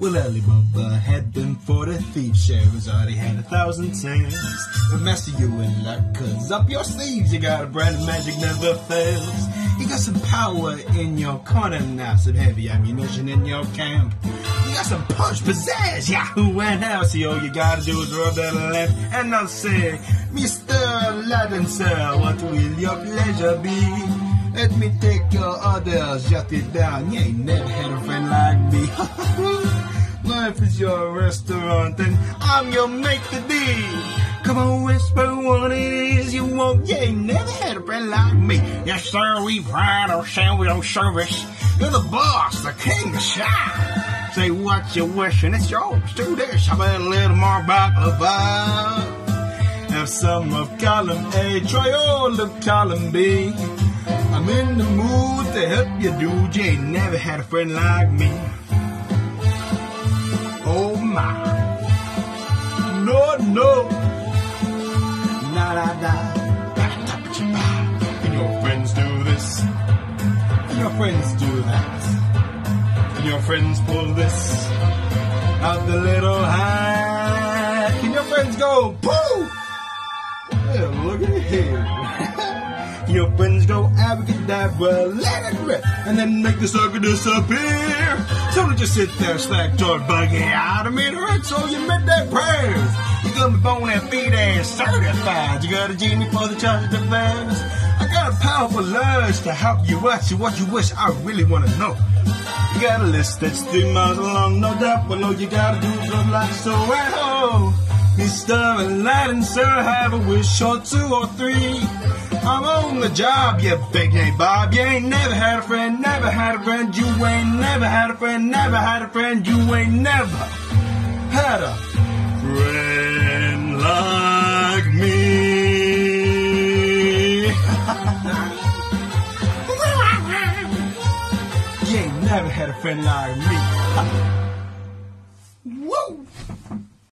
Well, Ali Baba had been for the thief Scheherazade had a thousand tales. But master, you in luck, cause up your sleeves you got a brand of magic never fails. You got some power in your corner now, some heavy ammunition in your camp. You got some punch, pizzazz, yahoo, and now. See, all you gotta do is rub that left And I'll say, Mr. Aladdin, sir, what will your pleasure be? Let me take your orders, jot it down. You ain't never had a friend like me. Life is your restaurant and I'm your maître d'. Come on, whisper what it is you want. You ain't never had a friend like me. Yes, sir, we pride ourselves on service. You're the boss, the king, the shine. Say what you wish and it's yours. Do this. A little more baklava? Have some of column A, try all of column B. I'm in the mood to help you, dude. You ain't never had a friend like me. No. Na da da. And your friends do this. And your friends do that. And your friends pull this out the little hat. And your friends go, pooh! Yeah, look at here. Your friends go abracadabra, let it rip, and then make the sucker disappear. So don't just sit there slack jawed bugging out of me to hurt so you met that prayers. You got me bone and feet and certified. You got a genie for the chargé d'affaires. I got a powerful urge to help you watch you what you wish I really want to know. You got a list that's three miles long, no doubt, but all you gotta do look like so at home. Mr. Aladdin, sir, have a wish or two or three. I'm on the job, you big nabob. You ain't never had a friend, never had a friend. You ain't never had a friend, never had a friend. You ain't never had a friend like me. you ain't never had a friend like me.